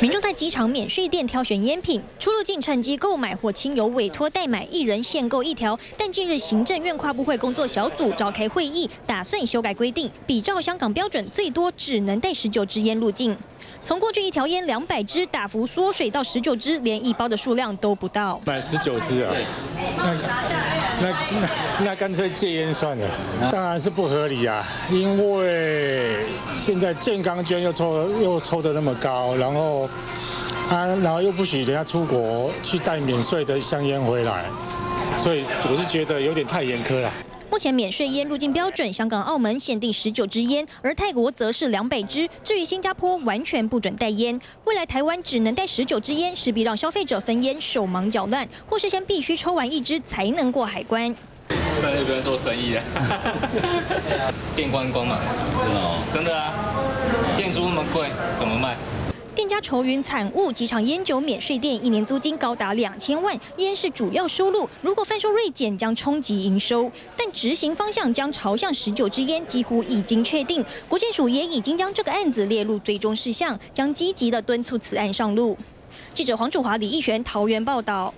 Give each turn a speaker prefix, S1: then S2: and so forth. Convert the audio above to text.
S1: 民众在机场免税店挑选烟品，出入境趁机购买或亲友委托代买，一人限购一条。但近日行政院跨部会工作小组召开会议，打算修改规定，比照香港标准，最多只能带十九支烟入境。从过去一条烟两百支大幅缩水到十九支，连一包的数量都不到。
S2: 买十九支啊？那那那干脆戒烟算了。当然是不合理啊，因为现在健康捐又抽又抽的那么高，然后啊，然后又不许人家出国去带免税的香烟回来，所以我是觉得有点太严苛了。
S1: 目前免税烟入境标准，香港、澳门限定十九支烟，而泰国则是两百支。至于新加坡，完全不准带烟。未来台湾只能带十九支烟，势必让消费者分烟手忙脚乱，或事先必须抽完一支才能过海关。
S3: 在那边做生意啊，店关公嘛，真的啊，店租那么贵，怎么卖？
S1: 店家愁云惨雾，几场烟酒免税店一年租金高达两千万，烟是主要收入。如果贩售锐减，将冲击营收。但执行方向将朝向十九支烟，几乎已经确定。国建署也已经将这个案子列入追踪事项，将积极的敦促此案上路。记者黄祖华、李义璇桃园报道。